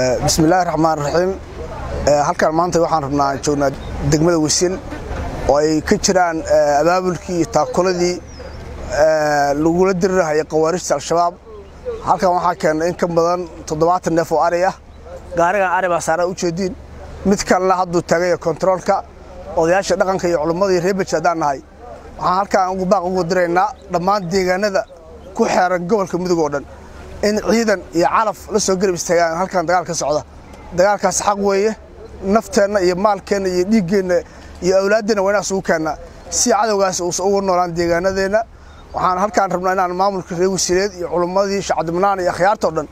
bismillahi raxmaan raxiim halkan maanta waxaan rabnaa joognaa degmada wisil oo ay ka jiraan abaabulkii iyo taakuladii lagula dirirahaya khawaarijta al-shabaab. Halkan waxaa keennay in ka badan toddobaatan neef oo ari ah gaarigan ari baa saaran ujeediin mid kalena hadduu taagaya kontaroolka odayaasha dhaqanka iyo culimmadii reer beji haddaan nahay. Waxaan halkaan ugu baaq ugu diraynaa dhammaan deegaanada ku xeeran gobolka mudug dhan in ciidan iyo calaf la soo garab istaagaan halkan dagaal ka socda. Dagaalkaas xaq weeye nafteenna iyo maalkeenna iyo dhiiggeenna iyo awlaaddeenna waa inaan isugu keennaa si cadowgaas uusan ugu noolaan deegaanadeenna waxaan halkaan rabnaa inaan maamulka reer wasiileed iyo culummadii shacabdimnaan iyo akhyaartao dhan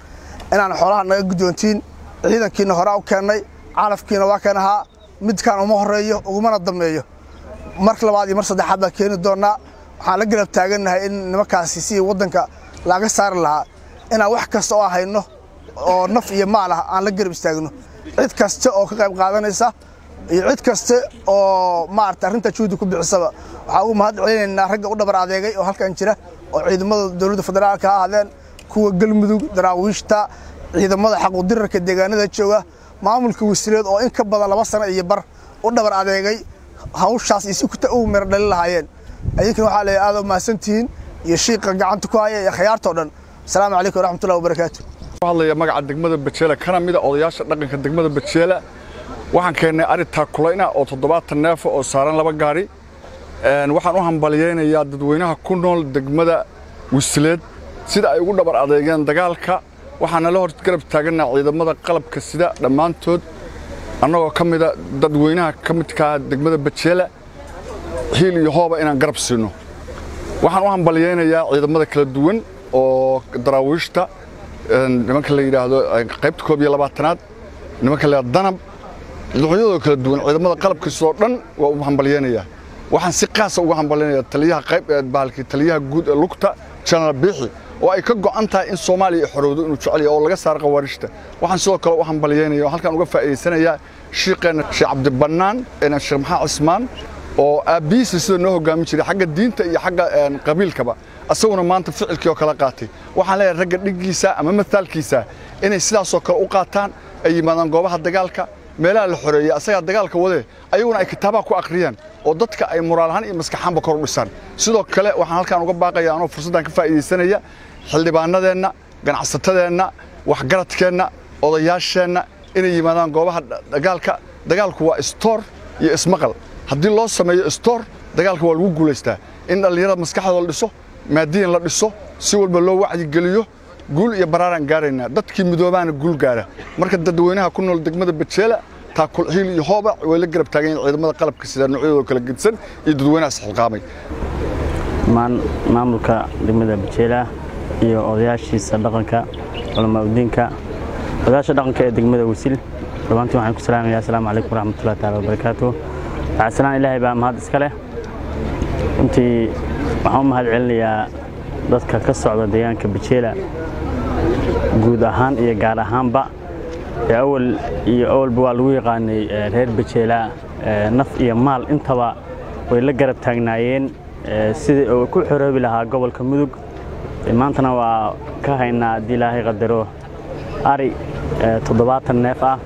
inaan xoolaha naga guddoontiin ciidankiina horaa u keennay calafkiina waa kan ahaa midkaan uma horreeyo ugumana dambeeyo. Mar labaad iyo mar saddexaad baan keeni doonnaa. Waxaan la garab taagannahay in nimankaasi si waddanka laga saari lahaa inaan wax kasta oo hayno oo naf iyo maal ah aan la garab istaagno. Cid kasta oo ka qayb qaadanaysa iyo cid kasta oo maarata arrinta juhdi ku bixisaba. Waxaa ugu mahad celinaynaa ragga u dhabar adeegay oo halkan jira oo ciidamada dowladda federaalka ha ahaadeen kuwa galmudug daraawiishta ciidamada xaquudirarka deegaanada jooga maamulka wasiileed oo in ka badan laba sano iyo bar u dhabar adeegay hawshaas iyo si u miro dhalin lahaayeen. Idinkana waxaa leeyahay aad u mahadsantihiin iyo shiiqa gacanta ku haya iyo khiyaartao dhan asalaamu calaykum waraxmatullahi wabarakaatu hadlaya magaca degmada bajeela kana mida odayaasha dhaqanka degmada bajeela waxaan keennay ari taakulayna oo toddobaatan neefa oo saaran laba gaari. Waxaan u hambalyaynayaa dadweynaha ku nool degmada wisileed sida ay ugu dhabar adeegeen dagaalka waxaana la hor garab taaganaa ciidamada qalabka sida dhammaantood. Annagoo ka mida dadweynaha ka midkaa degmada bajeela hiil iyo hooba inaan garab siinno waxaan u hambalyaynayaa ciidamada kala duwan oo daraawiishta nimanka la yidhaahdo qaybta koob iyo labaatanaad nimanka la yidhahdo danab duxyadoo kala duwan ciidamada qalabkiisoo dhan waa u hambalyaynayaa waxaan si qaasa uga hambalyaynayaa taliyaha qayb bahalkii taliyaha guud ee lugta janaal biixi oo ay ka go'an tahay in soomaaliya xorowdo inuu jecel yahay oo laga saaro khawaarijta waxaan sidoo kale u hambalyaynaya oo halkaan uga faa'iidaysanayaa shiiqeenna sheekh cabdibannaan sheekh maxaa cismaan oo aabbihiisa sida noo hoggaamin jiray xagga diinta iyo xagga qabiilkaba asaguna maanta ficilkii oo kale qaatay. Waxaan leeyahay ragga dhiggiisa ama mataalkiisa inay sidaasoo kale u qaataan ay yimaadaan goobaha dagaalka meelaha la xoreeyey asagaa dagaalka wadee ayaguna ay kitaabaha ku akhriyaan oo dadka ay muraal ahaan iyo maskaxaanba kor u dhisaan. Sidoo kale waxaan halkaan uga baaqaya anoo fursaddan ka faa'iidaysanaya xildhibaanadeenna ganacsatadeenna waxgaradkeenna odayaasheenna inay yimaadaan goobaha dagaalka. Dagaalku waa istoor iyo ismaqal. Haddii loo sameeyo istoor dagaalka waa lagu guulaystaa in dhallinyarada maskaxdooda la dhiso maadiyan la dhiso si walba loo wacyigeliyo guul iyo baraaraan gaaraynaa dadkii midoobaana guul gaara. Marka dadweynaha ku nool degmada bajeela taakulxiil iyo hooba way la garab taagan yihiin ciidamada qalabka sida noocyadooda kala gedsan iyo dadweynaha isxilqaamay maamulka degmada bajeela iyo odayaashiisa dhaqanka culamaa udiinka odayaasha dhaqanka ee degmada wisil dhammaantiin waxaan ku salaamayaa asalaamu calaykum waraxmatullahi taala wabarakaatu waxasanaan ilaahay baa mahad iska leh. Runtii waxaan u mahad celinayaa dadka ka socda deegaanka bajeela guud ahaan iyo gaar ahaanba. Awal iyo awalba waa lagu yaqaanay reer bajeela naf iyo maal. Intaba way la garab taagnaayeen sidii uu ku xoroobi lahaa gobolka mudug. Maantana waa ka haynaa haddii ilaahay qadaro ari toddobaatan neef ah.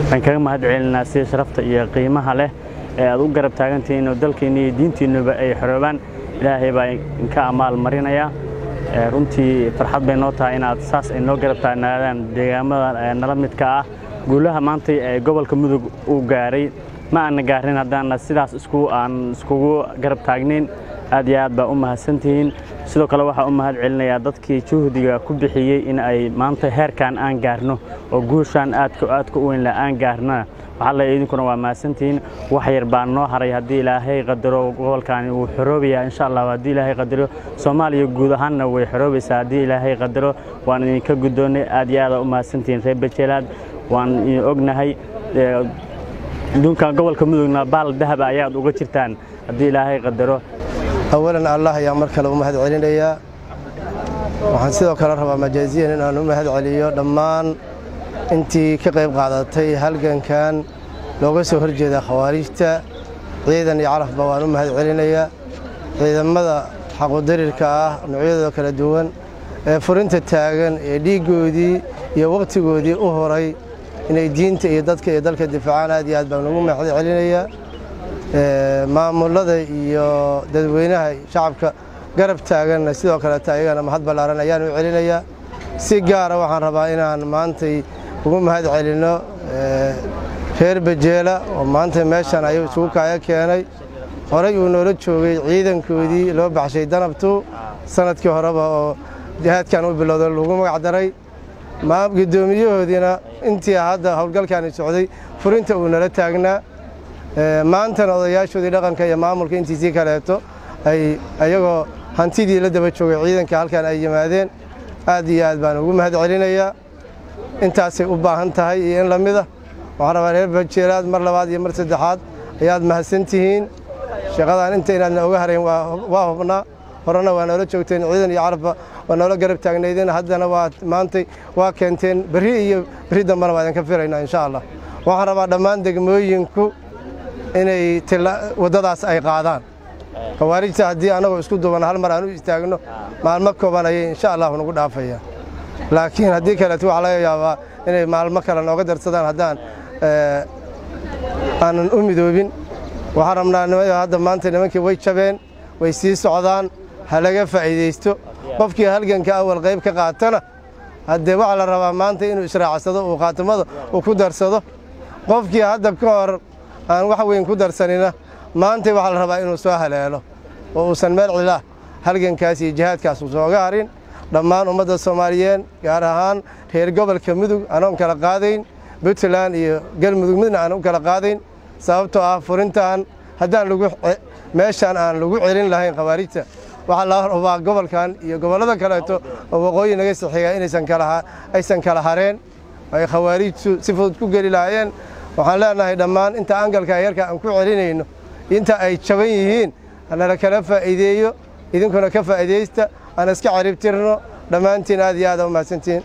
Waxaan kaga mahad celinaa sida sharafta iyo qiimaha leh ee aad u garab taagantihiin oo dalkiinna iyo diintiinnuba ay xoroobaan ilaahay baa inka amaal marinaya. Runtii farxad bay noo tahay inaad saas ay noo garab taagnaadaan. Deegaamada nala midka ah. Guulaha maanta ee gobolka mudug uu gaaray. Ma aanna gaarin haddaana sidaas aan iskugu garab taagnayn. Aad iyo aad baa u mahadsantihiin. Sidoo kale waxaa u mahad celinayaa dadkii juhdiga ku bixiyey in ay maanta heerkan aan gaarno oo guushaan aadka aadka u weynla aan gaarnana waxaa leeyahay idinkuna waa mahadsantihiin wax yar baa noo haray haddii ilaahay qadaro gobolkaani wuu xoroobayaa insha allah haddii ilaahay qadaro soomaaliya guud ahaanna way xoroobaysaa haddii ilaahay qadaro waan idinka guddoonnay. Aad iyo aada u mahadsantihiin reer bajeelaad waan idin ognahay adduunkan gobolka mudugna baal dahaba ayaad uga jirtaan. Haddii ilaahay qadaro. Awalan allah ayaa mar kale u mahad celinayaa waxaan sidoo kale rabaa majaaziyan inaan u mahad celiyo dhammaan intii ka qayb qaadatay halgankan looga soo horjeeda khawaarijta ciidan iyo calafba waan u mahad celinayaa ciidamada xaqudarirka ah noocyadooda kala duwan ee furinta taagan ee dhiiggoodii iyo wakhtigoodii u horay inay diinta iyo dadka iyo dalka difaacaan aad iyo aad baan ugu mahad celinayaa maamulada iyo dadweynaha shacabka garab taaganna sidoo kaleeta ayagana mahad ballaaran ayaan u celinayaa. Si gaara waxaan rabaa inaan maantay ugu mahad celinno reer bajeela oo maanta meeshan ayuu isugu kaaya keenay. Horay uu noola joogay ciidankoodii loo baxshay danabtu. Sanadkii horeba oo jihaadkan u bilowda lagu magac daray. Guddoomiyahoodiina intii hadda howlgalkaani socday furinta uu nala taagnaa maantana odayaashoodii dhaqanka iyo maamulka intiisii kaleeto ay ayagoo hantidii la daba joogay ciidanka halkan ay yimaadeen aad iyo aad baan ugu mahad celinayaa intaasay u baahan tahay iyo in la mida waxaan rabaa reer bajeelaad mar labaad iyo mar saddexaad ayaad mahadsan tihiin. Shaqadan inta inaadna oga harayn waa hubnaa horena waa noola joogteen ciidan iyo carabba waa noola garab taagnaydeen. Haddana waa maantay waa keenteen berri iyo berri dambena waa idinka filaynaa insha allah. Waxaan rabaa dhammaan degmooyinku inay waddadaas ay qaadaan. Khawaarijta haddii annagoo isku duban hal mar aan u istaagno maalmo kooban ayay insha allahu nagu dhaafaya laakiin haddii kaleeto waxaa laga yaabaa inay maalmo kale nooga darsadaan haddaan aanan u midoobin. Waxaan rabnaa hadda maanta nimankii way jabeen way sii socdaan ha laga faa'iidaysto. Qofkii halganka awal qayb ka qaatana haddee waxaa la rabaa maanta inuu israacsado uu khaatimada uu ku darsado. Qofkii hadda ka hor aan wax weyn ku darsanina maanta waxaa la rabaa inuu soo haleelo oo uusan meel cilah halgankaas iyo jihaadkaas usooga harin dhammaan ummadda soomaaliyeed gaar ahaan reer gobolka mudug anoon kala qaadayn. Puntland iyo galmudug midna aan u kala qaadayn. Sababtoo ah furintaan haddaan meeshaan aan lagu celin lahayn khawaarijta waxaa la hubaa gobolkan iyo gobollada kaleeto oo waqooyi naga sixiga inaysan aysan kala hareen. Ay khawaarijtu si fudud ku geli lahaayeen. Waxaan leenahay dhammaan inta angalka yarka aan ku celinayno inta ay jaban yihiin nala kala faa'iideeyo idinkuna ka faa'iidaysta. Aan iska caribtirno. Dhammaantiin aad iyo aad u mahadsantihiin